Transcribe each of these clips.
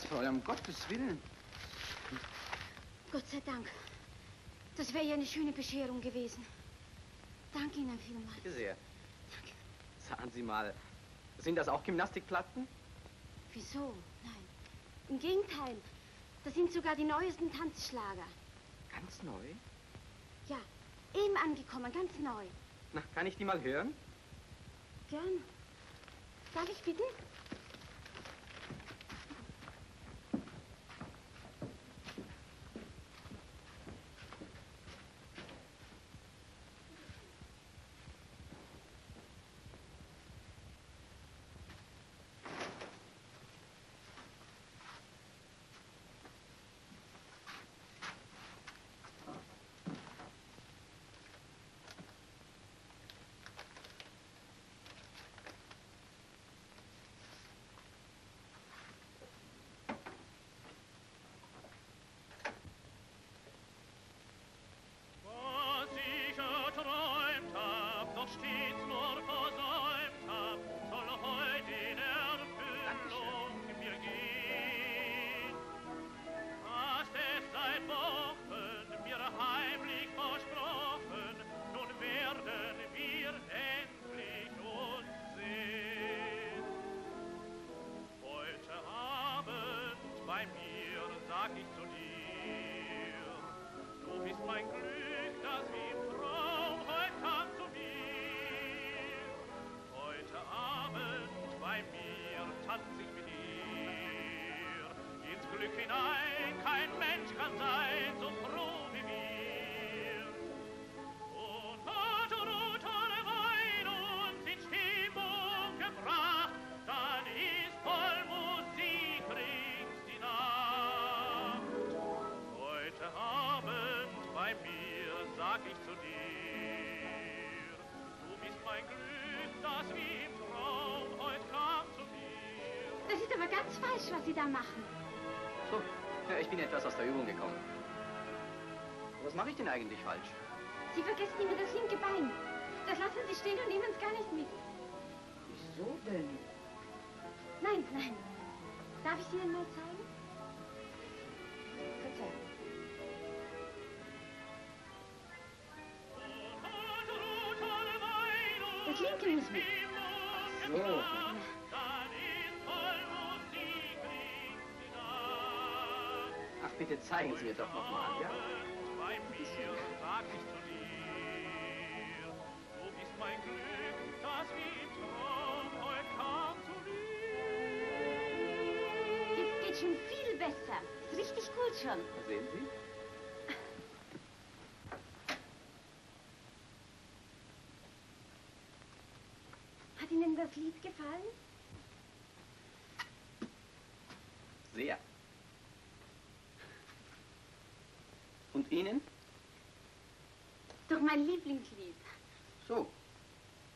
Fräulein, um Gottes Willen. Gott sei Dank. Das wäre ja eine schöne Bescherung gewesen. Danke Ihnen vielmals. Bitte sehr. Sagen Sie mal, sind das auch Gymnastikplatten? Wieso? Nein. Im Gegenteil. Das sind sogar die neuesten Tanzschlager. Ganz neu? Ja, eben angekommen, ganz neu. Na, kann ich die mal hören? Gern. Darf ich bitten? Sag ich zu dir, Du bist mein Glück, das wie im Traum heut kam zu mir. Heute Abend bei mir tanz ich mit dir. Ins Glück hinein, kein Mensch kann sein so sag ich zu dir, du bist mein Glück, das wie im Traum heut kam zu mir. Das ist aber ganz falsch, was Sie da machen. So, ja, ich bin etwas aus der Übung gekommen. Was mache ich denn eigentlich falsch? Sie vergessen immer das linke Bein. Das lassen Sie stehen und nehmen es gar nicht mit. Wieso denn? Nein, nein. Darf ich Sie Ihnen mal zeigen? Verzeihung. Mein Glück, das wie im Traum heut kam zu mir. Jetzt geht schon viel besser. Ist richtig gut schon. Sehen Sie? Hat Ihnen das Lied gefallen? Sehr. Und Ihnen? Doch mein Lieblingslied. So.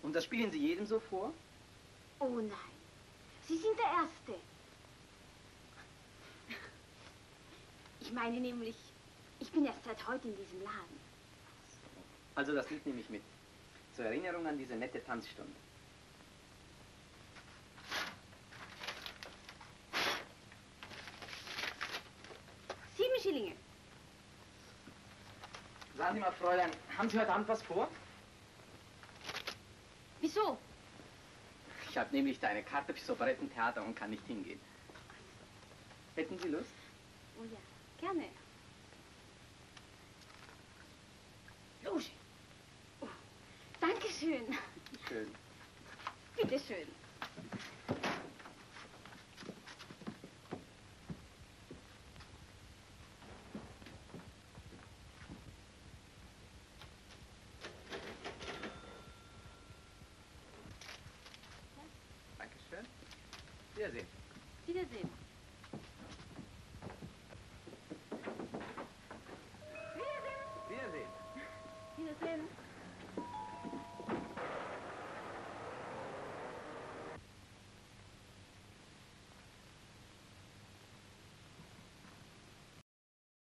Und das spielen Sie jedem so vor? Oh nein. Sie sind der Erste. Ich meine nämlich, ich bin erst seit heute in diesem Laden. Also das Lied nehme ich mit. Zur Erinnerung an diese nette Tanzstunde. Schillinge. Sagen Sie mal, Fräulein, haben Sie heute Abend was vor? Wieso? Ich habe nämlich da eine Karte fürs Operettentheater und kann nicht hingehen. Hätten Sie Lust? Oh ja, gerne. Los. Oh, Dankeschön. Schön. Bitteschön. Wiedersehen. Wiedersehen.